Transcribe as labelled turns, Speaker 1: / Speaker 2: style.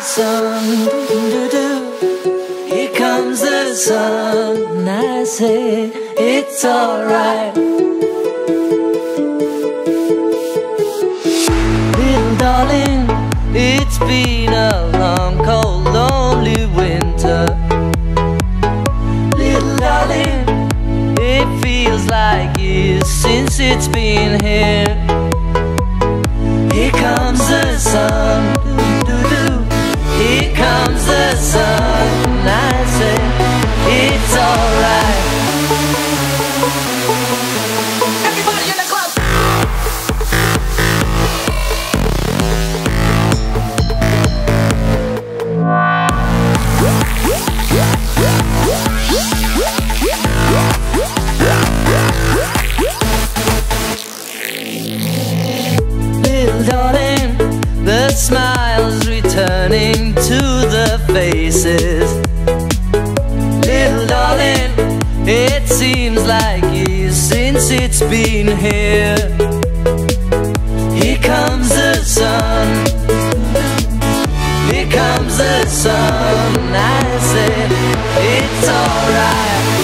Speaker 1: sun. Here comes the sun. I say it's alright. Little darling, it's been a long, cold, lonely winter. Little darling, it feels like years since it's been here. Here comes the sun. Smiles returning to the faces. Little darling, it seems like years since it's been here. Here comes the sun. Here comes the sun. I say it's alright.